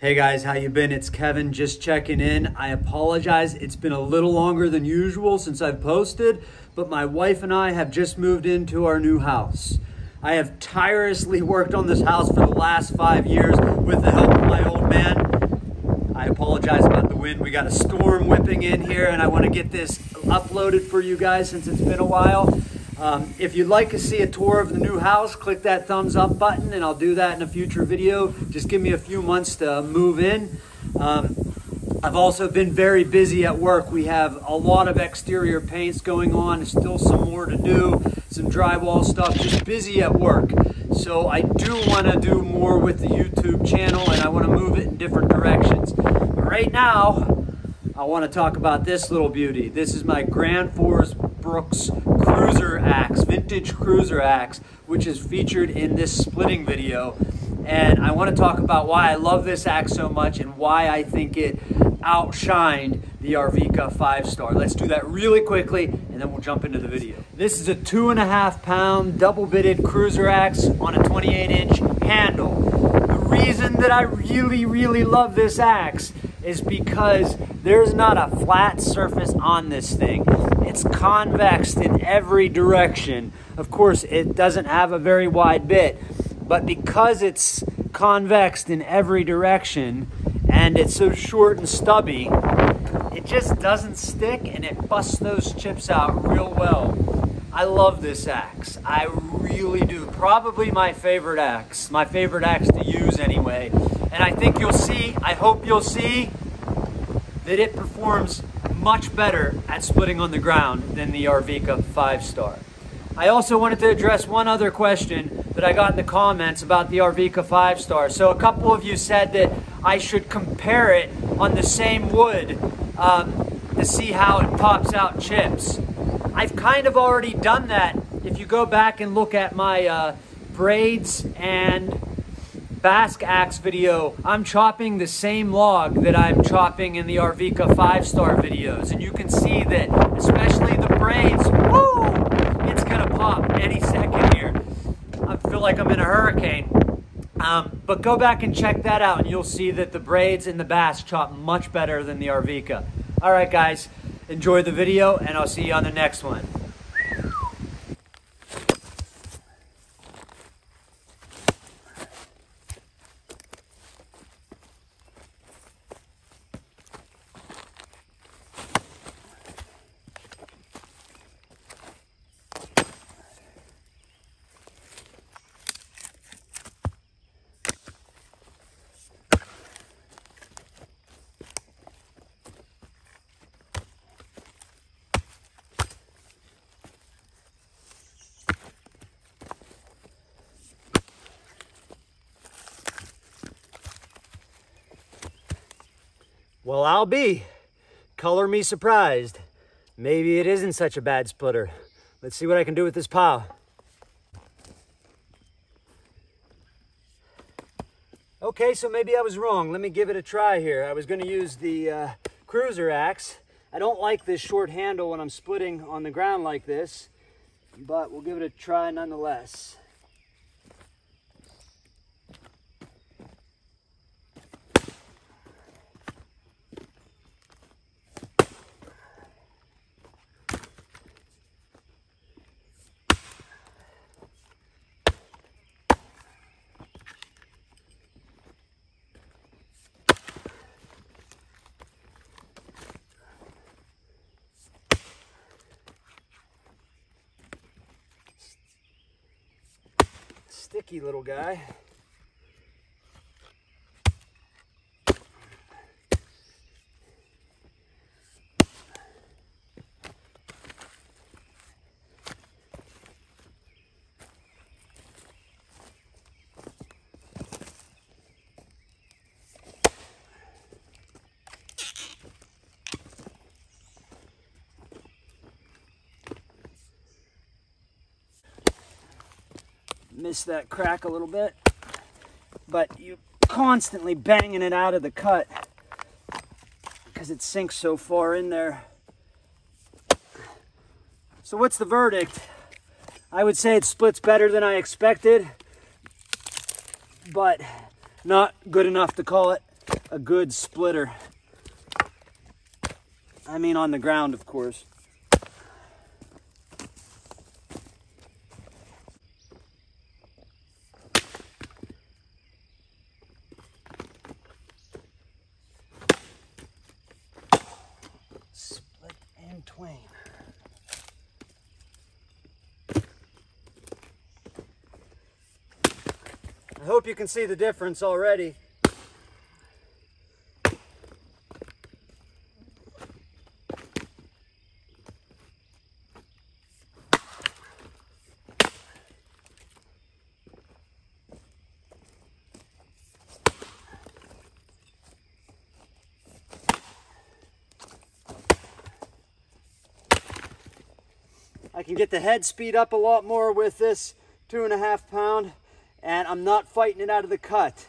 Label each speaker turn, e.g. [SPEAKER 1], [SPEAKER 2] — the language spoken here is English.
[SPEAKER 1] Hey guys, how you been? It's Kevin just checking in. I apologize. It's been a little longer than usual since I've posted, but my wife and I have just moved into our new house. I have tirelessly worked on this house for the last five years with the help of my old man. I apologize about the wind. We got a storm whipping in here, and I want to get this uploaded for you guys since it's been a while. Um, if you'd like to see a tour of the new house, click that thumbs up button and I'll do that in a future video. Just give me a few months to move in. Um, I've also been very busy at work. We have a lot of exterior paints going on, still some more to do, some drywall stuff, just busy at work. So I do want to do more with the YouTube channel and I want to move it in different directions. But right now, I want to talk about this little beauty. This is my Gransfors Bruks Cruiser Axe, vintage Cruiser Axe, which is featured in this splitting video. And I want to talk about why I love this axe so much and why I think it outshined the Arvika 5-star. Let's do that really quickly and then we'll jump into the video. This is a two and a half pound double bitted cruiser axe on a 28 inch handle. The reason that I really, really love this axe is because there's not a flat surface on this thing. It's convex in every direction. Of course, it doesn't have a very wide bit, but because it's convex in every direction and it's so short and stubby, it just doesn't stick and it busts those chips out real well. I love this axe. I really do. Probably my favorite axe. My favorite axe to use anyway. And I think you'll see, I hope you'll see that it performs much better at splitting on the ground than the Arvika 5-star. I also wanted to address one other question that I got in the comments about the Arvika 5-star. So a couple of you said that I should compare it on the same wood um, to see how it pops out chips. I've kind of already done that. If you go back and look at my uh, braids and Basque Axe video, I'm chopping the same log that I'm chopping in the Arvika 5-star videos. And you can see that, especially the braids, woo, it's gonna pop any second here. I feel like I'm in a hurricane. Um, but go back and check that out and you'll see that the braids and the Basque chop much better than the Arvika. All right, guys, enjoy the video and I'll see you on the next one. Well, I'll be. Color me surprised. Maybe it isn't such a bad splitter. Let's see what I can do with this pile. Okay, so maybe I was wrong. Let me give it a try here. I was going to use the uh, cruiser axe. I don't like this short handle when I'm splitting on the ground like this, but we'll give it a try nonetheless. Sticky little guy. Miss that crack a little bit, but you're constantly banging it out of the cut because it sinks so far in there. So what's the verdict? I would say it splits better than I expected, but not good enough to call it a good splitter. I mean on the ground, of course. Twain. I hope you can see the difference already. I can get the head speed up a lot more with this two and a half pound and I'm not fighting it out of the cut.